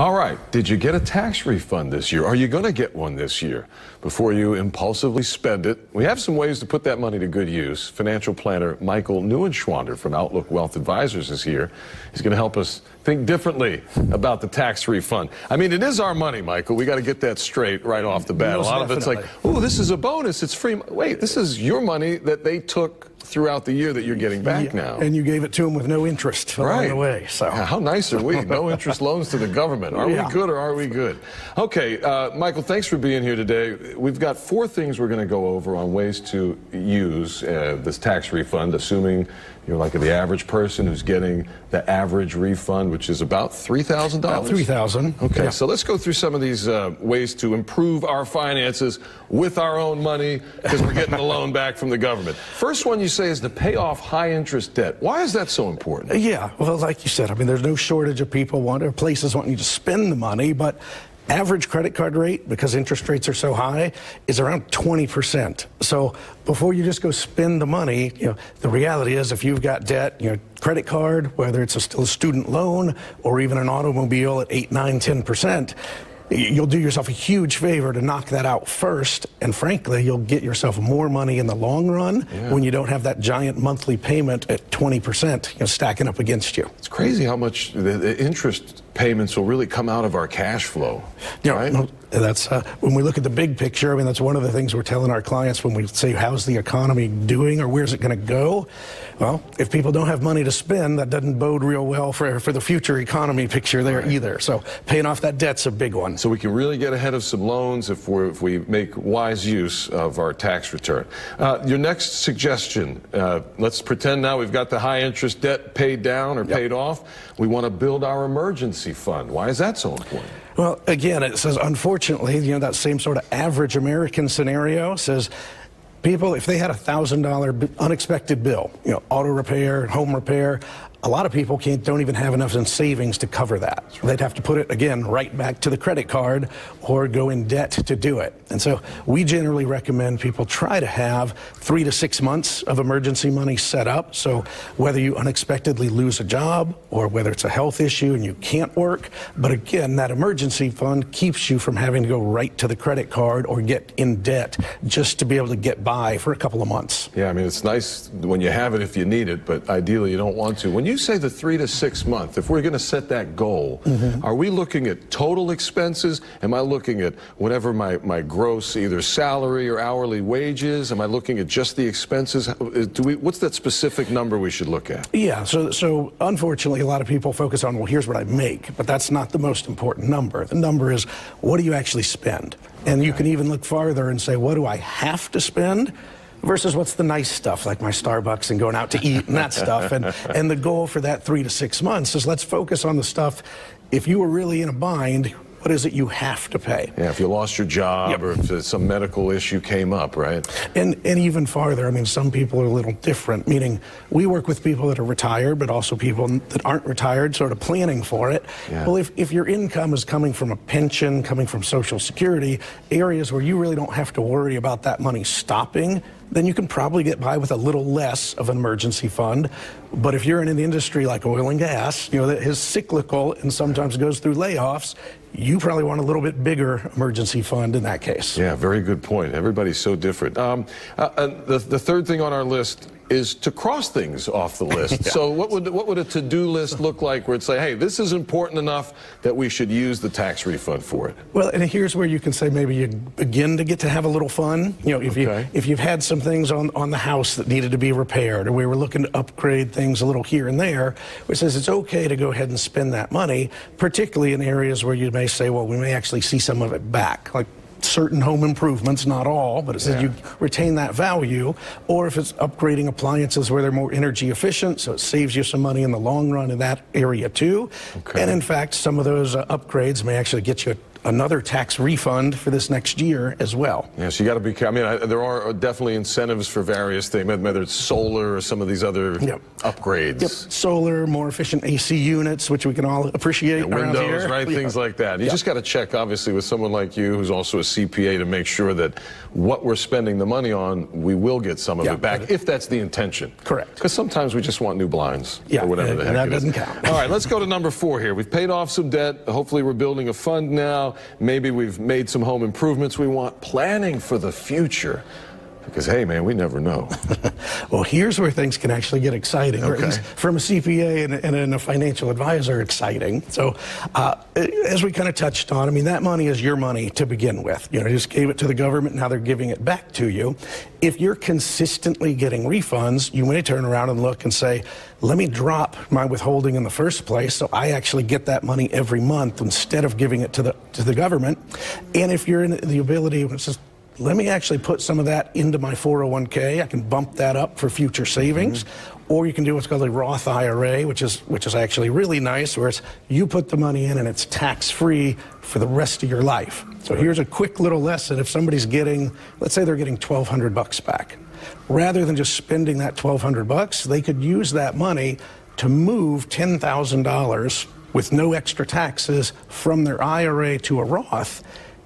All right. Did you get a tax refund this year? Are you going to get one this year? Before you impulsively spend it, we have some ways to put that money to good use. Financial planner Michael Neuenschwander from Outlook Wealth Advisors is here. He's going to help us think differently about the tax refund. I mean, it is our money, Michael. We got to get that straight right off the bat. Most a lot of it's like, oh, this is a bonus. It's free. Wait, this is your money that they took throughout the year that you're getting back Yeah, now. And you gave it to them with no interest along the way. So Yeah, How nice are we? No interest loans to the government. Are Yeah. we good or are we good? Okay, uh, Michael, thanks for being here today. We've got four things we're going to go over on ways to use uh, this tax refund, assuming you're like the average person who's getting the average refund, which is about $3,000. about three thousand. Okay, so let's go through some of these uh, ways to improve our finances with our own money because we're getting the loan back from the government. First one you say is to pay off high interest debt. Why is that so important? Yeah, well, like you said, I mean, there's no shortage of people want or places wanting you to spend the money, but average credit card rate, because interest rates are so high, is around 20%. So before you just go spend the money, you know, the reality is if you've got debt, you know, credit card, whether it's a still a student loan or even an automobile at 8, 9, 10%, You'll do yourself a huge favor to knock that out first, and frankly, you'll get yourself more money in the long run when you don't have that giant monthly payment at 20%, you know, stacking up against you. It's crazy how much the, the interest payments will really come out of our cash flow. You know, right? no, that's uh, when we look at the big picture. I mean, that's one of the things we're telling our clients when we say, "How's the economy doing?" or "Where's it going to go?" Well, if people don't have money to spend, that doesn't bode real well for for the future economy picture there either. So, paying off that debt's a big one. So we can really get ahead of some loans if, we're, if we make wise use of our tax return. Uh, your next suggestion, uh, let's pretend now we've got the high interest debt paid down or paid off. We want to build our emergency fund. Why is that so important? Well, again, it says, unfortunately, you know, that same sort of average American scenario says people, if they had a $1,000 unexpected bill, you know, auto repair, home repair, a lot of people can't, don't even have enough in savings to cover that. They'd have to put it, again, right back to the credit card or go in debt to do it. And so we generally recommend people try to have three to six months of emergency money set up. So whether you unexpectedly lose a job or whether it's a health issue and you can't work, but again, that emergency fund keeps you from having to go right to the credit card or get in debt just to be able to get by for a couple of months. Yeah, I mean, it's nice when you have it if you need it, but ideally you don't want to. When you say the three to six month, if we're going to set that goal, are we looking at total expenses? Am I looking at whatever my, my gross either salary or hourly wages? Am I looking at just the expenses? Uh, Do we, what's that specific number we should look at? Yeah, so so unfortunately, a lot of people focus on well, here's what I make, but that's not the most important number. The number is what do you actually spend, and you can even look farther and say what do I have to spend. Versus what's the nice stuff like my Starbucks and going out to eat and that stuff. And, and the goal for that three to six months is let's focus on the stuff. If you were really in a bind, what is it you have to pay? Yeah, if you lost your job Yep. or if some medical issue came up, right? And, and even farther, I mean, some people are a little different, meaning we work with people that are retired, but also people that aren't retired, sort of planning for it. Yeah. Well, if, if your income is coming from a pension, coming from Social Security, areas where you really don't have to worry about that money stopping, then you can probably get by with a little less of an emergency fund. But if you're in an industry like oil and gas, you know, that is cyclical and sometimes goes through layoffs, you probably want a little bit bigger emergency fund in that case. Yeah, very good point. Everybody's so different. Um, uh, uh, the, the third thing on our list is to cross things off the list. So what would what would a to-do list look like where it's like, hey, this is important enough that we should use the tax refund for it? Well, and here's where you can say maybe you begin to get to have a little fun. You know, if Okay. you if you've had some things on on the house that needed to be repaired, or we were looking to upgrade things a little here and there, which says it's okay to go ahead and spend that money, particularly in areas where you may say, well, we may actually see some of it back, like certain home improvements, not all, but it says Yeah. you retain that value, or if it's upgrading appliances where they're more energy efficient, so it saves you some money in the long run in that area too. Okay. And in fact, some of those uh, upgrades may actually get you another tax refund for this next year as well. Yes, you got to be careful. I mean, I, there are uh, definitely incentives for various things, whether it's solar or some of these other Yep. upgrades. Yep, solar, more efficient AC units, which we can all appreciate around Windows, here. right? Yeah. Things like that. You Yep. just got to check, obviously, with someone like you who's also a CPA to make sure that what we're spending the money on, we will get some of Yeah. it back, if that's the intention. Correct. Because sometimes we just want new blinds Yeah, or whatever and- the and heck that it is. doesn't count. All right, let's go to number four here. We've paid off some debt. Hopefully, we're building a fund now. Maybe we've made some home improvements we want. Planning for the future. Because, hey, man, we never know. Well, here's where things can actually get exciting, or at least from a CPA and, and, and a financial advisor, exciting. So, uh, as we kind of touched on, I mean, that money is your money to begin with. You know, you just gave it to the government, now they're giving it back to you. If you're consistently getting refunds, you may turn around and look and say, let me drop my withholding in the first place so I actually get that money every month instead of giving it to the, to the government. And if you're in the ability, let me actually put some of that into my 401k. I can bump that up for future mm-hmm. savings. Or you can do what's called a Roth IRA, which is which is actually really nice, where it's you put the money in and it's tax free for the rest of your life. So here's a quick little lesson: if somebody's getting, let's say they're getting 1,200 bucks back, rather than just spending that 1,200 bucks, they could use that money to move $10,000 with no extra taxes from their IRA to a Roth.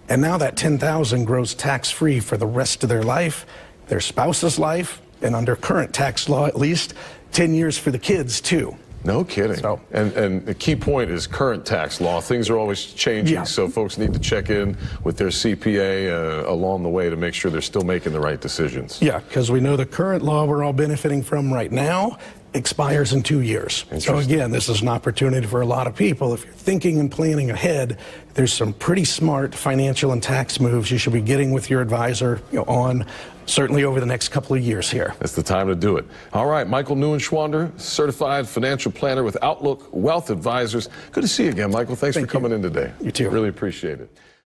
And now that 10,000 grows tax-free for the rest of their life, their spouse's life, and under current tax law at least, 10 years for the kids too. No kidding. So- and, and the key point is current tax law. Things are always changing, Yeah. so folks need to check in with their CPA uh, along the way to make sure they're still making the right decisions. Yeah, because we know the current law we're all benefiting from right now expires in two years. So again, this is an opportunity for a lot of people. If you're thinking and planning ahead, there's some pretty smart financial and tax moves you should be getting with your advisor you know, on certainly over the next couple of years here. It's the time to do it. All right, Michael Neuenschwander, certified financial planner with Outlook Wealth Advisors. Good to see you again, Michael. Thanks Thank for coming you. in today. You too. Really appreciate it.